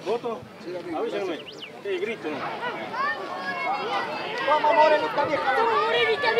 foto? Avísenme. Sí, grito. ¿no? Vamos, morenita vieja. Vamos, Morenita